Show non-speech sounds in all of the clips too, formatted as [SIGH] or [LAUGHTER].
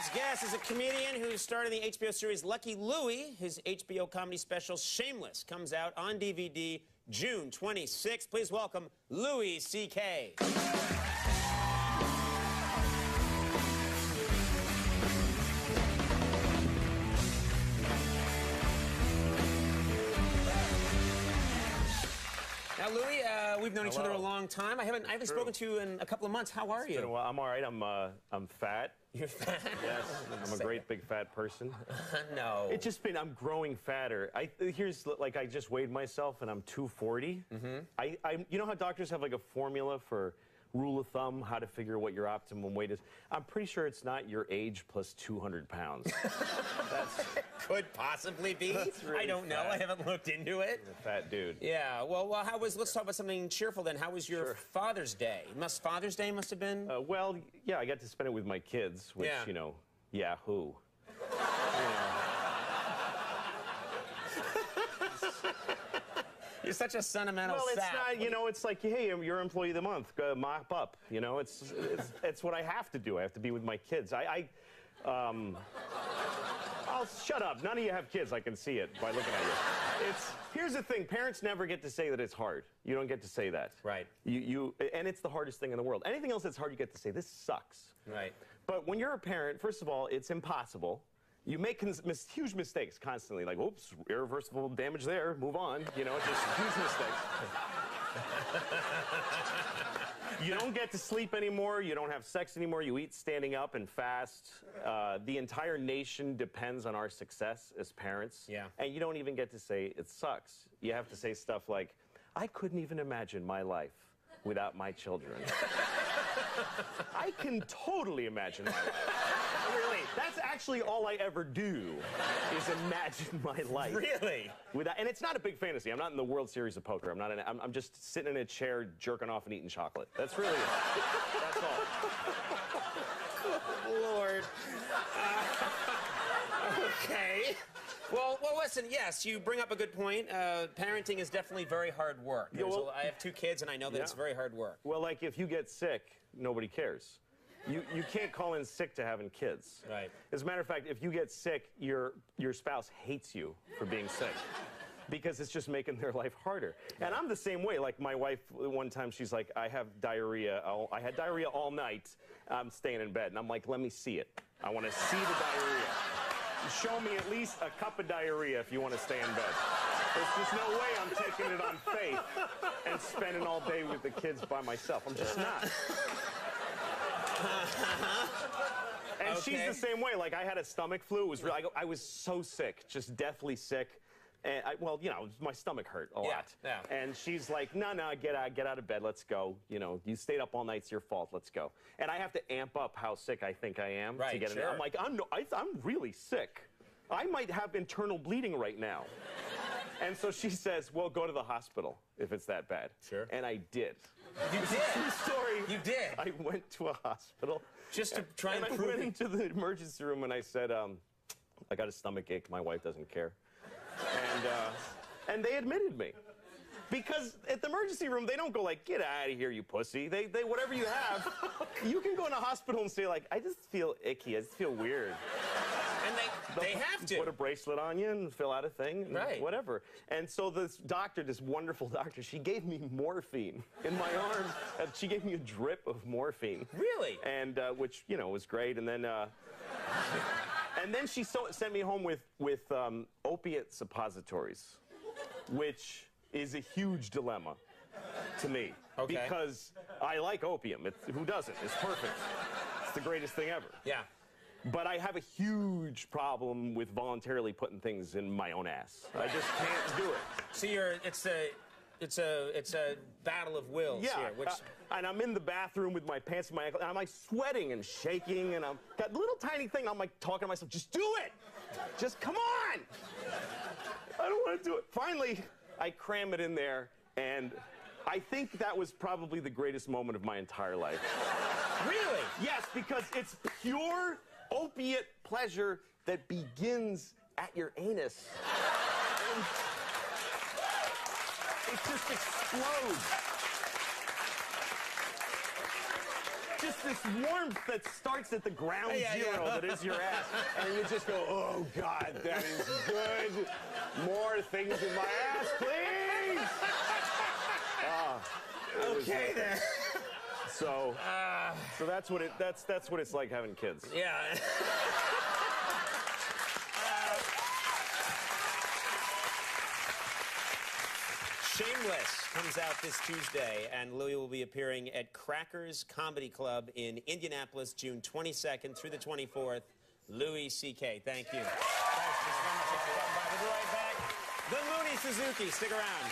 next guest is a comedian who starred in the HBO series Lucky Louie. His HBO comedy special Shameless comes out on DVD June 26th. Please welcome Louis C.K. Now, Louis, uh, we've known each other a long time. I haven't, I haven't True. spoken to you in a couple of months. How are a you? I'm all right. I'm uh, I'm fat. You're fat. [LAUGHS] Yes, [LAUGHS] I'm a great big fat person. [LAUGHS] no. It's just been I'm growing fatter. I here's like I just weighed myself and I'm 240. Mm-hmm. I, I you know how doctors have like a formula for rule of thumb how to figure what your optimum weight is. I'm pretty sure it's not your age plus 200 pounds. [LAUGHS] That's Could possibly be. Really I don't know. fat. I haven't looked into it. a fat dude. Yeah. Well, well, how was? Let's talk about something cheerful then. How was your Sure. Father's Day? Must Father's Day must have been. Uh, well, yeah, I got to spend it with my kids, which Yeah. you know, Yahoo. You're such a sentimental Well, it's sap. not. You know, it's like, hey, you're employee of the month. Go mop up. You know, it's it's it's what I have to do. I have to be with my kids. I, I um, I'll shut up. None of you have kids. I can see it by looking at you. It's here's the thing. Parents never get to say that it's hard. You don't get to say that. Right. You you and it's the hardest thing in the world. Anything else that's hard, you get to say this sucks. Right. But when you're a parent, first of all, it's impossible. You make cons- mis- huge mistakes constantly, like, oops, irreversible damage there, move on. You know, just huge mistakes. [LAUGHS] you don't get to sleep anymore. You don't have sex anymore. You eat standing up and fast. Uh, the entire nation depends on our success as parents. Yeah. And you don't even get to say it sucks. You have to say stuff like, I couldn't even imagine my life without my children. I can totally imagine my life. Really? That's actually all I ever do is imagine my life. Really? Without, and it's not a big fantasy. I'm not in the World Series of Poker. I'm not. In, I'm, I'm just sitting in a chair, jerking off and eating chocolate. That's really it. That's all. Lord. Uh, [LAUGHS] okay. Well, well, listen. Yes, you bring up a good point. Uh, parenting is definitely very hard work. There's well- I have two kids, and I know that it's very hard work. Well, like if you get sick, nobody cares. You, you can't call in sick to having kids. Right. As a matter of fact, if you get sick, your your spouse hates you for being sick. Because it's just making their life harder. And I'm the same way. Like my wife, one time she's like, I have diarrhea. all- I had diarrhea all night. I'm staying in bed. And I'm like, let me see it. I want to see the diarrhea. Show me at least a cup of diarrhea if you want to stay in bed. There's just no way I'm taking it on faith and spending all day with the kids by myself. I'm just not. And she's the same way. Like I had a stomach flu. It was real. I, I was so sick, just deathly sick. And I, well, you know, my stomach hurt a Yeah, lot. yeah. And she's like, "No, no, get out, get out of bed. Let's go. You know, you stayed up all night. It's your fault. Let's go." And I have to amp up how sick I think I am to Right, get in. sure. I'm like, I'm, no, I, I'm really sick. I might have internal bleeding right now. [LAUGHS] And so she says, "Well, go to the hospital if it's that bad." Sure. And I did. You [LAUGHS] True did. story. You did. I went to a hospital. Just to try and I prove went it. into the emergency room and I said, um, I got a stomach ache. My wife doesn't care. And, uh, and they admitted me. Because at the emergency room, they don't go like, get out of here, you pussy. They, they whatever you have, you can go in a hospital and say like, I just feel icky. I just feel weird. And they, they have to. Put a bracelet on you and fill out a thing, Right. Whatever. And so this doctor, this wonderful [LAUGHS] doctor, she gave me morphine in my arm. Uh, She gave me a drip of morphine. Really? And uh, which you know was great. And then. Uh, And then she so, sent me home with, with um, opiate suppositories, which is a huge dilemma to me. Okay. Because I like opium. It's, who doesn't? It's perfect. It's the greatest thing ever. Yeah. But I have a huge problem with voluntarily putting things in my own ass. I just can't do it. So you're. It's a. It's a. It's a battle of wills Yeah, here. Which. uh, and I'm in the bathroom with my pants in my ankle, and I'm like sweating and shaking, and I'm got little tiny thing. I'm like talking to myself, just do it, just come on. I don't want to do it. Finally, I cram it in there, and I think that was probably the greatest moment of my entire life. really? Yes, because it's pure opiate pleasure that begins at your anus. It just explodes. just this warmth that starts at the ground Yeah, yeah. zero that is your ass, and you just go, oh God, that is good. More things in my ass, please. Ah, was Okay then. So, so that's what it. That's that's what it's like having kids. Yeah. [LAUGHS] Shameless comes out this Tuesday, and Louis will be appearing at Crackers Comedy Club in Indianapolis, June 22nd through the 24th. Louis C.K. Thank you. Thanks for stopping by. We'll be right back. The Mooney Suzuki. Stick around.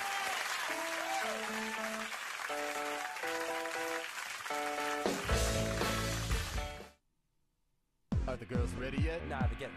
Are the girls ready yet? Nah, they're getting